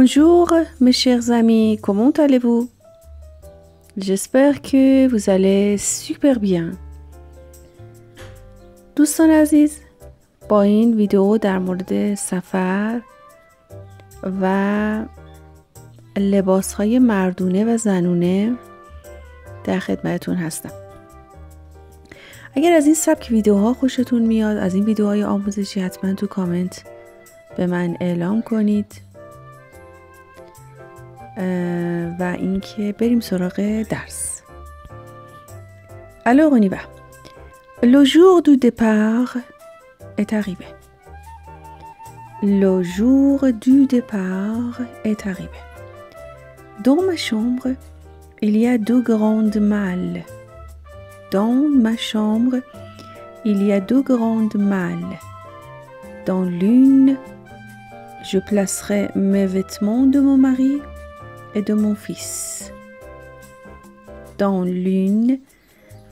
Bonjour mes chers amis, comment allez-vous? J'espère que vous allez super bien. دوستان عزیز با این ویدیو در مورد سفر و لباس های مردونه و زنونه در خدمتتون هستم اگر از این سبک ویدیوها خوشتون میاد از این ویدیوهای آموزشی حتما تو کامنت به من اعلام کنید. و اینکه بریم سراغ درس Alors on y va. Le jour du départ est arrivé. Le jour du départ est arrivé. Dans ma chambre, il y a deux grandes malles. Dans ma chambre, il y a deux grandes malles. Dans l'une, je placerai mes vêtements de mon mari et de mon fils. Dans l'une,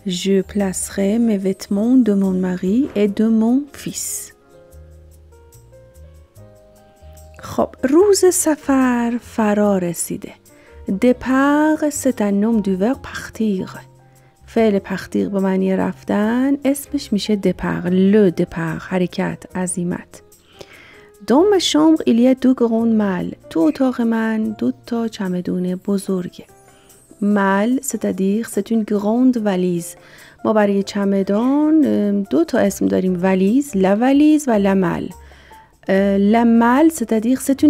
je placerai mes vêtements de mon mari et de mon fils. خب روز سفر فرا رسیده دپر ستنوم دوور پختیغ فعل پختیغ به معنی رفتن اسمش میشه دپر لو دپر حرکت عظیمت Dans ma chambre, il y a deux. تو اتاق من دو تا چمدون بزرگه. مل c'est-à-dire c'est une. ما برای چمدان دو تا اسم داریم ولیز valise و la malle. la malle c'est-à-dire c'est.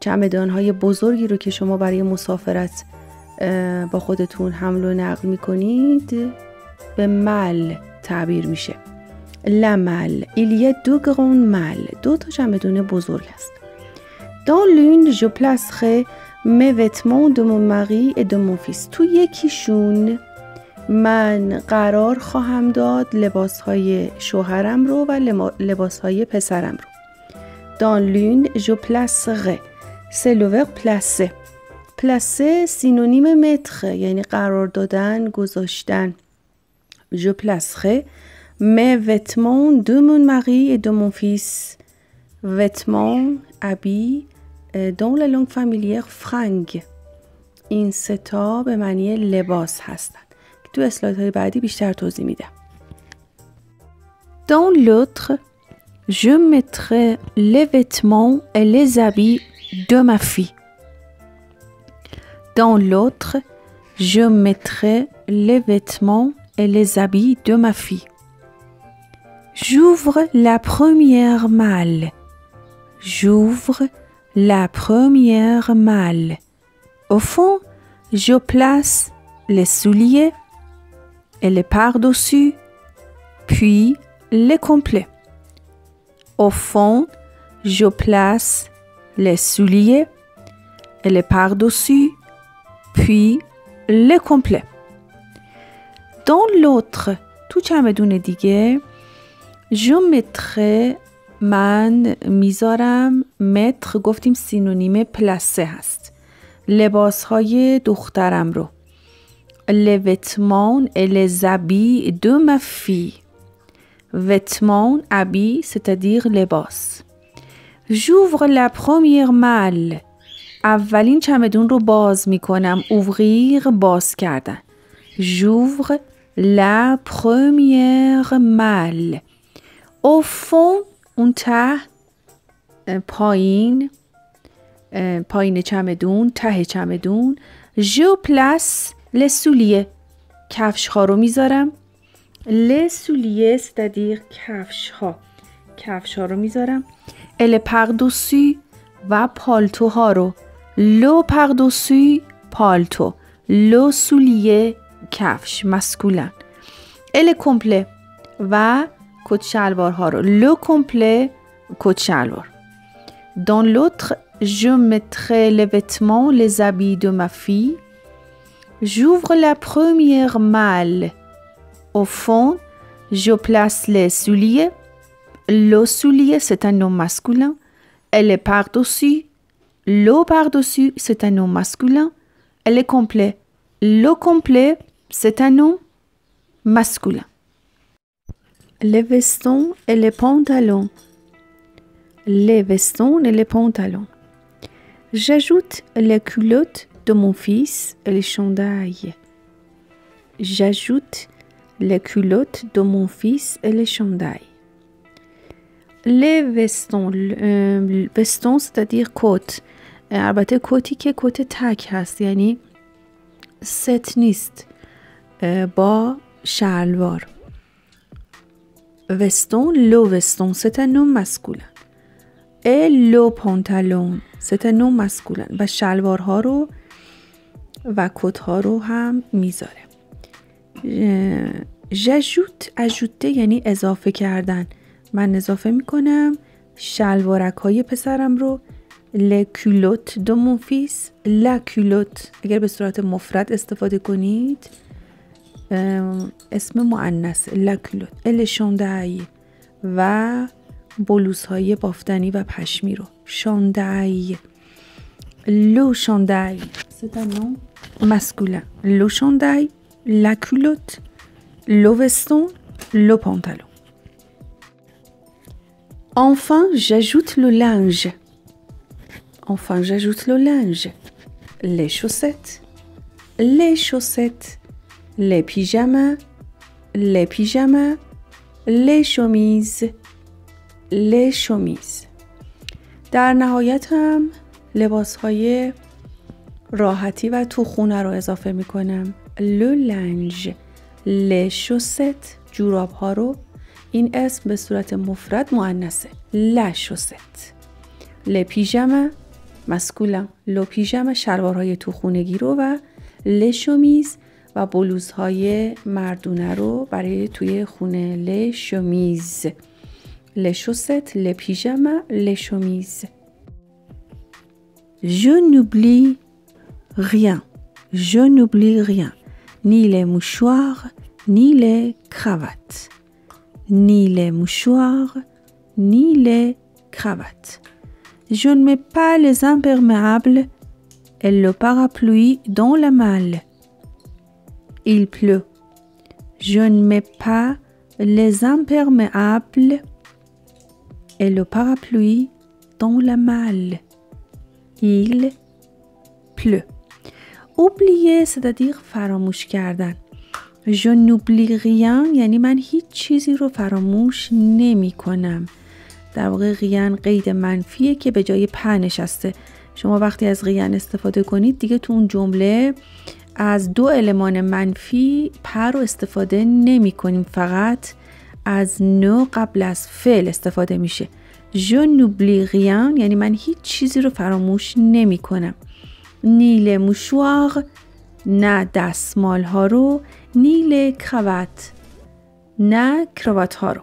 چمدان های بزرگی رو که شما برای مسافرت با خودتون حمل و نقل می‌کنید به مل تعبیر میشه. Malle. Il y a deux grandes malles. دو تا چمدون بزرگ است. Dans l'une, je placerai mes vêtements de mon mari et de mon fils. تو یکیشون من قرار خواهم داد لباس های شوهرم رو و لباس های پسرم رو. Dans l'une, je placerai. C'est le verbe placer. placer سینونیم متر یعنی قرار دادن گذاشتن. Je placerai mes vêtements de mon mari et de mon fils. Vêtements, habits, dans la langue familière franگ. این ستا به معنی لباس هستند که تو اسلاید های بعدی بیشتر توضیح میدم. Dans l'autre, je mettrai les vêtements et les habits de ma fille. Dans l'autre, je mettrai les vêtements et les habits de ma fille. J'ouvre la première malle. J'ouvre la première malle. Au fond, je place les souliers et les par-dessus, puis les complets. Au fond, je place les souliers et les par-dessus, puis les complets. Dans l'autre, تو چمدون دیگه جو متره من می‌ذارم متر گفتیم سینونیم پلسه هست. لباس های دخترم رو. لوتمان الزبی دو مفی وتمان ابی c'est-à-dire لباس. J'ouvre la première malle. اولین چمدون رو باز می‌کنم. ouvrir باز کردن. J'ouvre la première fond اون ته پایین پایین چمدون ته چمدون. je place les souliers کفش ها رو می‌ذارم. les souliers c'est-à-dire کفش ها کفش ها رو می‌ذارم. et les pardessus و پالتو ها رو. le pardessus پالتو. le soulier کفش. masculin. et les complets و کت شلوارها رو لو کمپله کت شلوار dans l'autre je mettrai les vêtements les habits de ma fille j'ouvre la première malle au fond je place les souliers le soulier c'est un nom masculin elle est par-dessus le par-dessus c'est un nom masculin elle est complet le complet c'est un nom masculin les vestons et les pantalons. les vestons et les pantalons. J'ajoute les culottes de mon fils et les chandails. J'ajoute les culottes de mon fils et les chandails. Les vestons, euh, vestons c'est-à-dire کوت البته کوتی که کوت تک هست یعنی ست نیست با شلوار وستون لو وستون c'est un nom masculin. Et لو پانتالون c'est un nom masculin. و شلوارها رو و کت ها رو هم می‌ذاره جژوت اجوته یعنی اضافه کردن من اضافه می‌کنم شلوارک های پسرم رو les culottes de mon fils la culotte اگر به صورت مفرد استفاده کنید اسم مونثه la culotte et les chandails و بلوز های بافتنی و پشمی رو شاندعی le chandail c'est un nom masculin le chandail la culotte لو وستون لو پانتالون Enfin, j'ajoute le linge. Enfin, j'ajoute le linge. Les chaussettes. Les chaussettes. Les pyjamas. Les pyjamas. Les chemises. Les chemises. در نهایت هم لباس های راحتی و تو خونه رو اضافه می کنم. Le linge. Les chaussettes. جوراب ها رو این اسم به صورت مفرد معنسه ل پیژامه مسکولم لو پیژامه شلوارهای تو خونگی رو و لشومیز و بلوزهای مردونه رو برای توی خونه لشومیز لشوست لپیژامه لشومیز Je n'oublie rien. Je n'oublie rien. Ni les mouchoirs, ni les cravates. ni les mouchoirs, ni les cravates. Je ne mets pas les imperméables et le parapluie dans la malle. Il pleut. Je ne mets pas les imperméables et le parapluie dans la malle. Il pleut. Oublier, c'est-à-dire فراموش کردن. ژنوبلی غیان یعنی من هیچ چیزی رو فراموش نمی کنم در واقع غیان قید منفیه که به جای پ نشسته شما وقتی از غیان استفاده کنید دیگه تو اون جمله از دو المان منفی پ رو استفاده نمی کنیم فقط از نو قبل از فعل استفاده میشه ژنوبلی غیان یعنی من هیچ چیزی رو فراموش نمی کنم نیل موشواغ نه دستمال ها رو نیل کروات نه کروات ها رو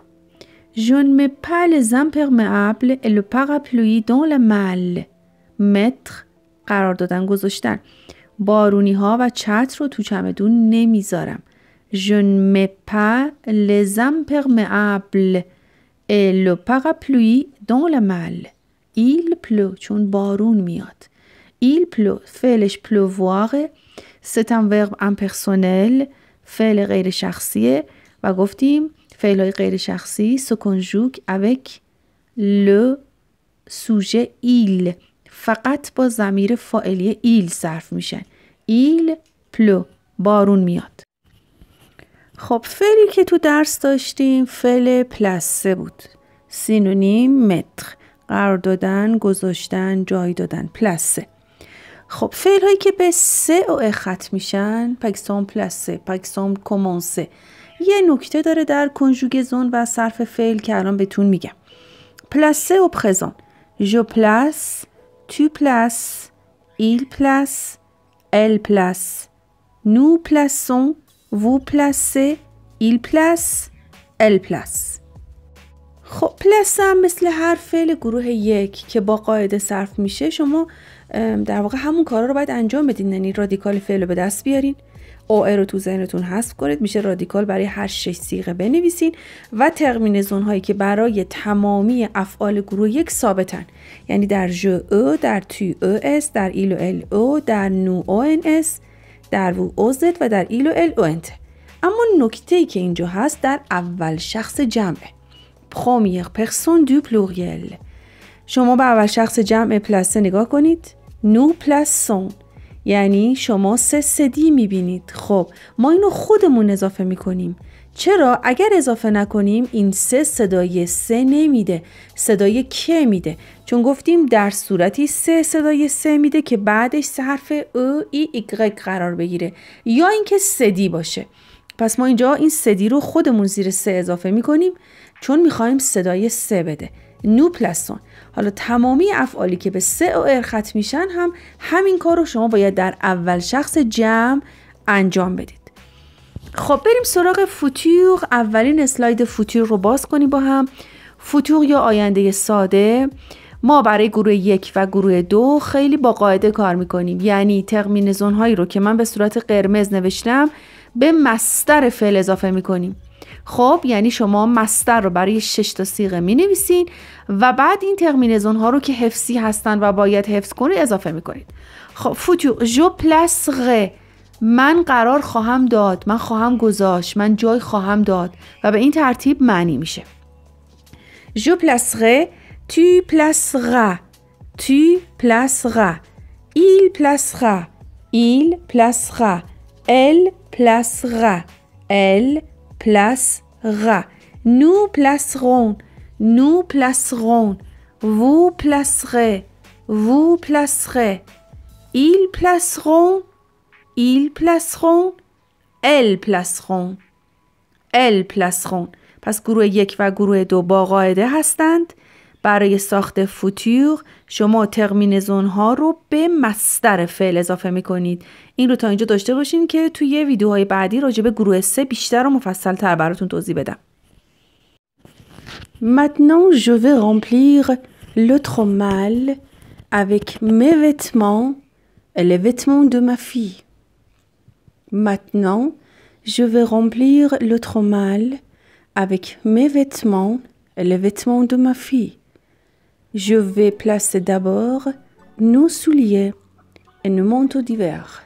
Je ne mets pas les imperméables et le parapluie dans la malle. متر قرار دادن گذاشتن. بارونی ها و چتر رو تو چمدون نمی‌ذارم. Je ne mets pas les imperméables et le parapluie dans la malle. Il pleut چون بارون میاد. Il pleut فعلش pleuvoir c'est un verbe impersonnel فعل غیر شخصیه و گفتیم فعل های غیر شخصی سکنجوک avec le sujet il فقط با زمیر فاعلی ایل صرف میشن ایل پلو بارون میاد. خب فعلی که تو درس داشتیم فعل پلسه بود. سینونیم متر. قرار دادن گذاشتن جای دادن پلسه خب فعل هایی که به سه او ختم میشن پکسام پلسه پکسام کمانسه یه نکته داره در کنجوگزون و صرف فعل که الان بهتون میگم. پلسه و پرزان je place tu places il place elle place nous plaçons vous placez ils placent elles placent خب place هم مثل هر فعل گروه یک که با قاعده صرف میشه شما در واقع همون کارا رو باید انجام بدین یعنی radical فعل رو به دست بیارین. او رو تو ذهنتون حذف کنید. میشه radical برای هر شش صیغه بنویسین و terminaison هایی که برای تمامی افعال گروه یک ثابتن. یعنی در je e در tu es در il و elle e در nous ons در وو او زد و در ils و elles ent اما نکته ای که اینجا هست در اول شخص جمعه. première personne du pluriel شما به اول شخص جمع placer نگاه کنید. nous plaçons یعنی شما c cédille می‌بینید. خب ما اینو خودمون اضافه می‌کنیم. چرا؟ اگر اضافه نکنیم این سه صدای سه نمیده. صدای که میده. چون گفتیم در صورتی سه صدای سه میده که بعدش سه حرف او ای ایگرگ قرار بگیره. یا اینکه سدی باشه. پس ما اینجا این سدی رو خودمون زیر سه اضافه می‌کنیم. چون می‌خوایم صدای سه بده. نو پلسون حالا تمامی افعالی که به سه و ار ختم میشن هم همین کار رو شما باید در اول شخص جمع انجام بدید. خب بریم سراغ فوتور اولین اسلاید فوتور رو باز کنیم با هم. فوتور یا آینده ساده. ما برای گروه یک و گروه دو خیلی با قاعده کار می‌کنیم. یعنی ترمینزون هایی رو که من به صورت قرمز نوشتم به مستر فعل اضافه می‌کنیم. خب یعنی شما مستر رو برای 6 تا سیغه می نویسین و بعد این ترمینزون ها رو که حفظی هستن و باید حفظ کنید اضافه می کنید خب فوتور جو پلس من قرار خواهم داد من خواهم گذاشت من جای خواهم داد و به این ترتیب معنی میشه. جو placerai tu placeras tu placeras il placera il placera elle placera elle placera nous placerons nous placerons vous placerez vous placerez ils placeront ils placeront elles placeront elles placeront پس گروه یک و گروه دو با قاعده هستند برای ساخت فوتور شما ترمینزون ها رو به مستر فعل اضافه می کنید این رو تا اینجا داشته باشین که توی ویدیوهای بعدی راجع به گروه سه بیشتر و مفصل تر براتون توضیح بدم Maintenant, je vais remplir l'autre mal avec mes vêtements et les vêtements de ma fille. Maintenant, je vais remplir l'autre mal avec mes vêtements et les vêtements de ma fille. Je vais placer d'abord nos souliers et nos manteaux d'hiver.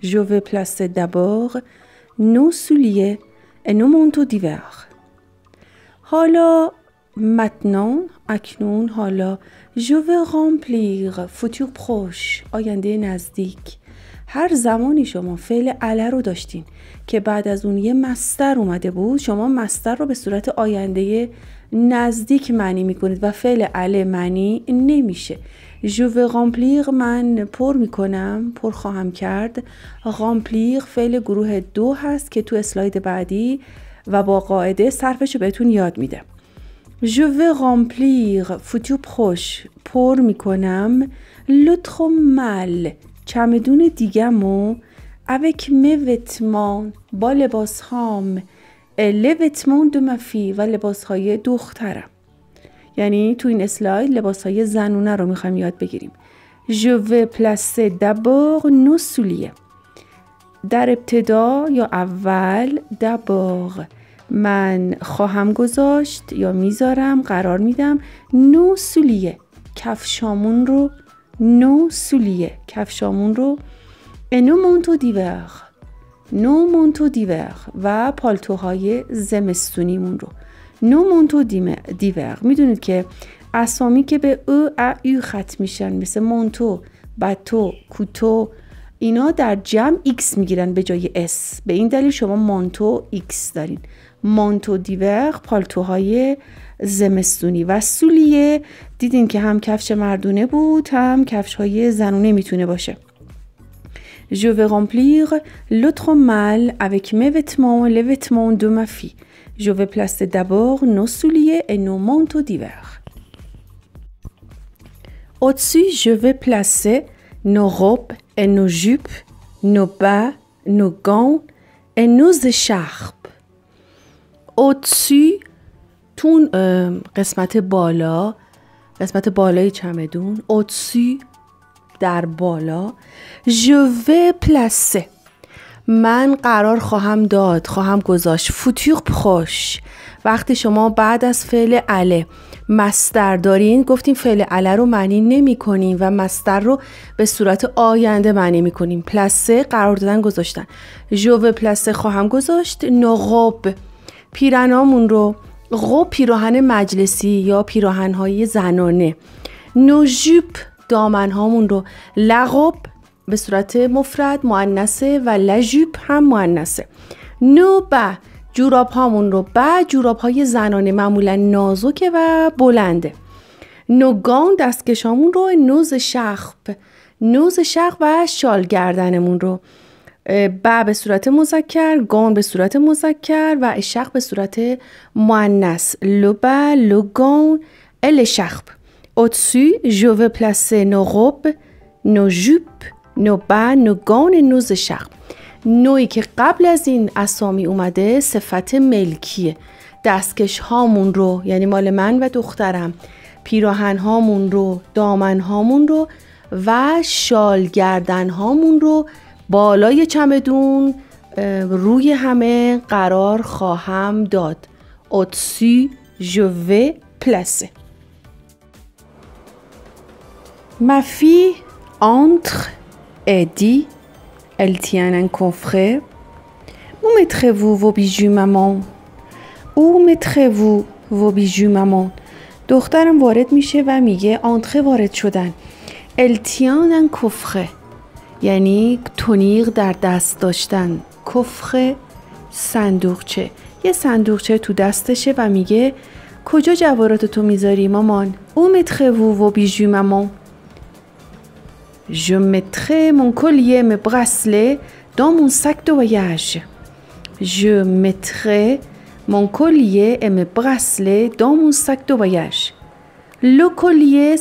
Je vais placer d'abord nos souliers et nos manteaux d'hiver. حالا maintenant اکنون حالا je vais remplir futur proche آینده نزدیک هر زمانی شما فعل عله رو داشتین که بعد از اون یه مستر اومده بود شما مستر رو به صورت آینده نزدیک معنی می‌کنید و فعل aller معنی نمیشه. je remplir من پر می‌کنم پر خواهم کرد. remplir فعل گروه دو هست که تو اسلاید بعدی و با قاعده صرفش رو بهتون یاد میده. je remplir futur proche پر می‌کنم. l'autre malle چمدون دیگمو mes vêtements با لباس هام. ma fille و لباس های دخترم. یعنی تو این اسلاید لباس های زنونه رو می‌خوایم یاد بگیریم. Placer d'abord nos souliers. در ابتدا یا اول d'abord. من خواهم گذاشت یا می‌ذارم قرار میدم. نو سولیه کفشامون رو نو سولیه کفشامون رو nos manteaux d'hiver nos manteaux d'hiver و پالتوهای زمستونیمون رو nos manteaux d'hiver می‌دونید که اسامی که به eau ختم میشن مثل manteau bateau couteau اینا در جمع x می‌گیرن به جای s به این دلیل شما manteau x دارین manteaux d'hiver پالتوهای زمستونی و soulier دیدین که هم کفش مردونه بود هم کفش های زنونه می‌تونه باشه Je vais remplir l'autre malle avec mes vêtements, les vêtements de ma fille. Je vais placer d'abord nos souliers et nos manteaux d'hiver. Au-dessus, je vais placer nos robes et nos jupes, nos bas, nos gants et nos écharpes. Au-dessus, تون قسمت بالا قسمت بالای چمدون اوتسی در بالا. ژوه پلسه من قرار خواهم داد خواهم گذاشت. فوتور پخوش وقتی شما بعد از فعل اله مستر دارین گفتیم فعل اله رو معنی نمی کنیم و مستر رو به صورت آینده معنی می کنیم پلسه قرار دادن گذاشتن. ژوه پلسه خواهم گذاشت. نقاب پیرنامون رو غو پیراهن مجلسی یا پیراهن های زنانه. نوژوپ دامن هامون رو لغب به صورت مفرد معنسه و لژوپ هم معنسه نو به جوراب هامون رو به جوراب های زنانه معمولا نازکه و بلنده. نوگان دستکشامون رو نوز شخب نوز شخب و شال گردنمون رو. با به صورت مذکر گان به صورت مذکر و اشق به صورت مؤنث. لو با لو گان ال شخب. Au-dessus je veux placer nos robes nos jupes nos bas nos gants نوز شخب نوعی که قبل از این اسامی اومده صفت ملکیه دستکش هامون رو یعنی مال من و دخترم پیراهن هامون رو دامن هامون رو و شال گردن هامون رو بالای چمدون روی همه قرار خواهم داد. اتسی جوه پلسه مفی انتر ادی التیان ان کفره او متره وو و بیجو ممان او متره وو و بیجو ممان دخترم وارد میشه و میگه انتره وارد شدن. التیان ان کفره یعنی تونیق در دست داشتن کفخه صندوقچه یه صندوقچه تو دستشه و میگه کجا جوارات تو می‌ذاری مامان او متخه و بیجو مامان Je mettrai mon collier, mes bracelets dans mon sac de voyage. Je mettrai mon collier et mes bracelets dans mon sac de voyage. Le collier.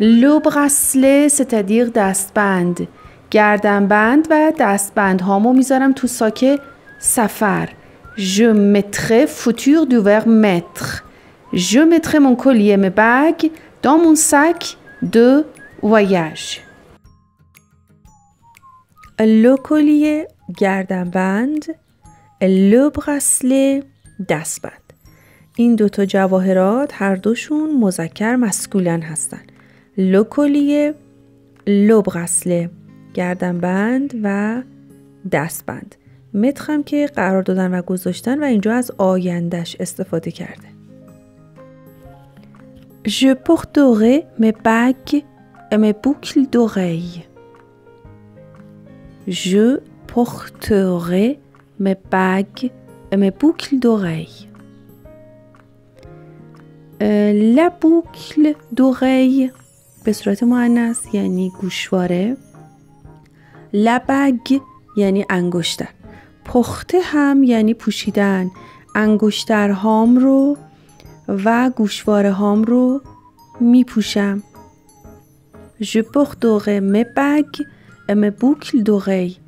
لوب غسله ستدیق دستبند. گردنبند و دستبند هامو می‌ذارم تو ساکه سفر. Je mettrai futur du verre mettre je mettrai mon collier mes bagues dans mon sac de voyage. Le collier گردنبند le bracelet دستبند این دوتا جواهرات هر دوشون مذکر مسکولن هستن. لو کلیه لو برسله گردنبند و دستبند مترم که قرار دادن و گذاشتن و اینجا از آیندهش استفاده کرده Je porterai mes bagues et mes boucles d'oreilles. Je porterai mes bagues et mes boucles d'oreilles. la boucle d'oreille به صورت معنیس یعنی گوشواره لبگ یعنی انگشتر پخته هم یعنی پوشیدن انگشترهام رو و گوشواره هام رو می پوشم. Je porterai mes bagues et mes boucles d'oreilles.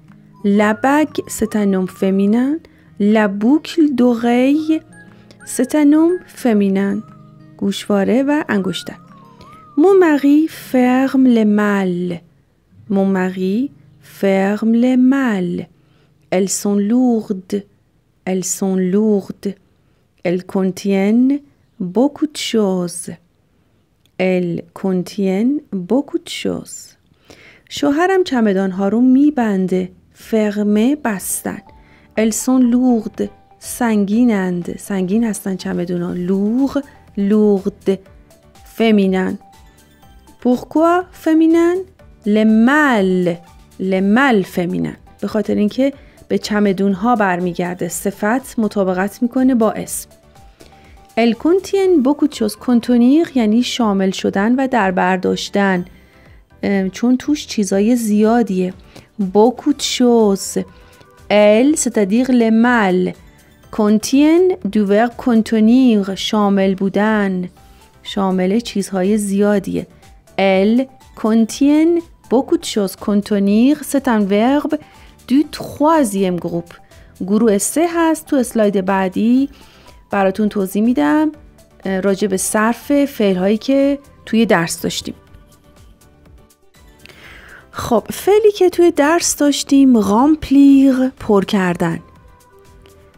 La bague, c'est un nom féminin. La boucle d'oreille, c'est un nom féminin. گوشواره و انگشتر. Mon mari ferme les malles. Mon mari ferme les malles. Elles sont lourdes. Elles sont lourdes. Elles contiennent beaucoup de choses. Elles contiennent beaucoup de choses. شوهرم چمدان ها رو میبنده. فرمه بستن. Elles sont lourdes. سنگینند. سنگین هستن چمدون ها. Lourd, lourde. Pourquoi féminin? Le mal. Le mal féminin. به خاطر اینکه به چمدون ها برمیگرده. صفت مطابقت می‌کنه با اسم. ال کنتین بوکو کنتونیر یعنی شامل شدن و در برداشتن چون توش چیزای زیادیه بوکو چوز ال ستدیق لمل کنتین دوور کنتونیر شامل بودن شامل چیزهای زیادیه ال کنتین beaucoup de choses. Contenir c'est un verbe du troisième groupe. گروه سه هست تو اسلاید بعدی براتون توضیح میدم راجع به صرف فعل هایی که توی درس داشتیم. خب فعلی که توی درس داشتیم غامپلیر پر کردن.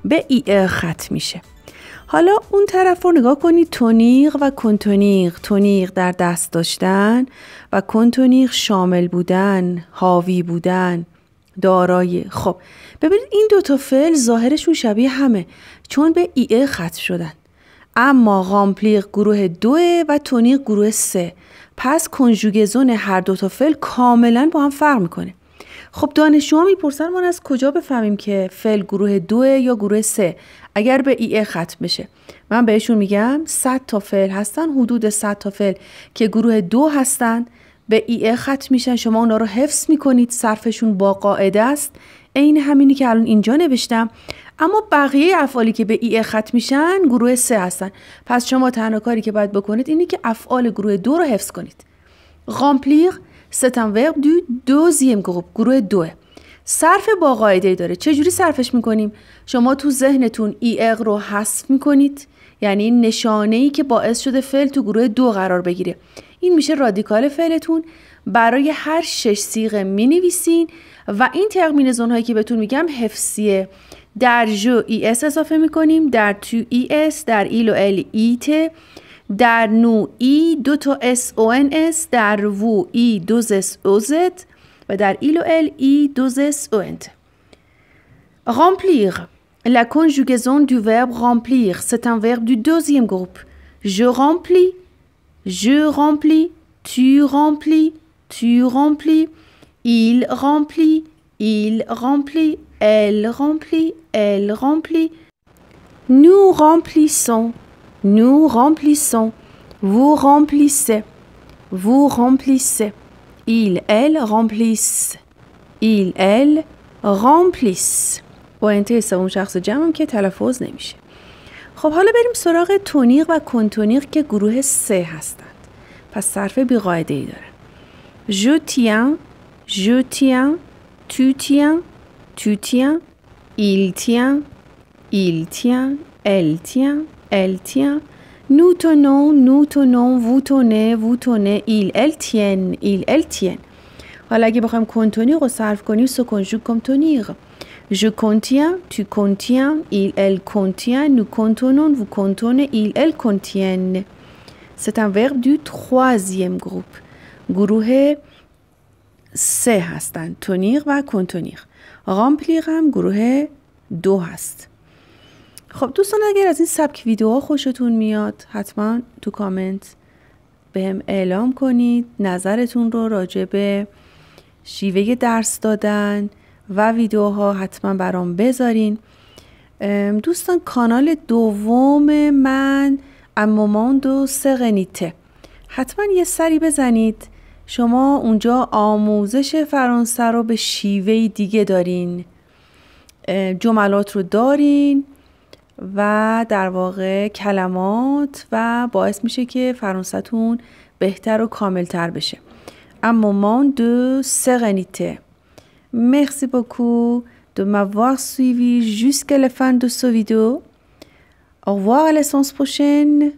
به ای خط میشه. حالا اون طرف رو نگاه کنید تونیق و کنتونیق تونیق در دست داشتن و کنتونیق شامل بودن حاوی بودن دارای خب ببینید این دو تا فعل ظاهرشون شبیه همه چون به ایه ختم شدن. اما غامپلیغ گروه دو و تونیق گروه سه. پس کنجوگزون هر دو تا فعل کاملا با هم فرق می‌کنه. خب دانشجوها می‌پرسن ما از کجا بفهمیم که فعل گروه دو یا گروه سه؟ اگر به ای ختم بشه. من بهشون میگم 100 تا فعل هستن حدود 100 تا فعل که گروه دو هستن. به ای ختم میشن شما اونا رو حفظ می‌کنید صرفشون با قاعده است. عین همینی که الان اینجا نوشتم. اما بقیه افعالی که به ای ختم میشن گروه سه هستن. پس شما تنها کاری که باید بکنید اینه که افعال گروه دو رو حفظ کنید. غامپلیر un verbe du deuxième groupe گروه دوه صرف با قاعده داره. چجوری صرفش می‌کنیم؟ شما تو ذهنتون ای اق رو حذف می‌کنید. یعنی نشانه ای که باعث شده فعل تو گروه دو قرار بگیره. این میشه رادیکال فعلتون. برای هر شش صیغه می نویسین و این terminaison هایی که بهتون میگم حفظیه در je i s اضافه می‌کنیم. در tu i s در il و elle i t در نو ای دو تا اس او ان اس در وو ای دو اس او زد و در ایل و ال ای دو اس او انت remplir la conjugaison du verbe remplir c'est un verbe du deuxième groupe je remplis je remplis tu remplis tu remplis il remplit il remplit elle remplit elle remplit nous remplissons Nous remplissons. Vous remplissez. Vous remplissez. Il, elle remplissent. Il, elle remplissent. با انتهای سوم شخص جمع که تلفظ نمیشه. خب حالا بریم سراغ تونیق و کنتونیق که گروه سه هستند. پس صرف بی قاعده ای داره. Je tiens, je tiens, tu tiens, tu tiens, il tient, il tient, elle tient, elle tient. Nous tenons, nous tenons, vous tenez, vous tenez, ils, elles tiennent, ils, elles tiennent. حالا اگه بخوایم کنتونیر رو صرف کنیم سو کنجوگ کم تونیر. Je contiens, tu contiens, il, elle contient, nous contenons, vous contenez, il, elle contiennent. C'est un verbe du troisième groupe. گروه سه هستند. تونیر و کنتونیر. رامپلیر هم گروه دو هست. خب دوستان اگر از این سبک ویدیوها خوشتون میاد حتما تو کامنت بهم اعلام کنید نظرتون رو راجع به شیوه درس دادن و ویدیوها حتما برام بذارین. دوستان کانال دوم من اموماند و سقنیته حتما یه سری بزنید. شما اونجا آموزش فرانسه رو به شیوه دیگه دارین. جملات رو دارین. و در واقع کلمات و باعث میشه که فرانستون بهتر و کاملتر بشه un moment de sérénité. Merci beaucoup de m'avoir suivi jusqu'à la fin de ce vidéo. Au revoir à la séance prochaine.